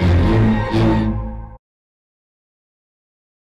Yeah.